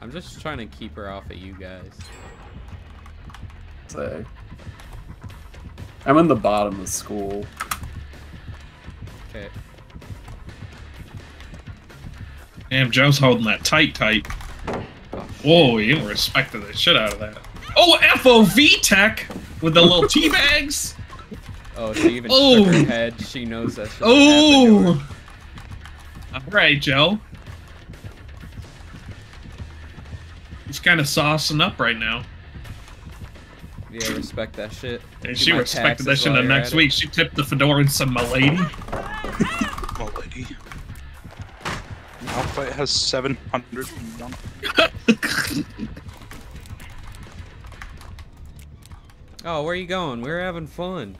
I'm just trying to keep her off of you guys. Say. I'm in the bottom of school. Okay. Damn, Joe's holding that tight, tight. Oh, Whoa, you respected the shit out of that. Oh, FOV tech with the little tea bags. Oh, she even Oh. shook her oh. head. She knows that. shit oh. happened to her. Oh. All right, Joe. He's kind of saucing up right now. Yeah, respect that shit. And she my respected that taxes shit the next at it. week. She tipped the fedora and some milady. Well, lady. Alpha has 700. Oh, where are you going? We're having fun.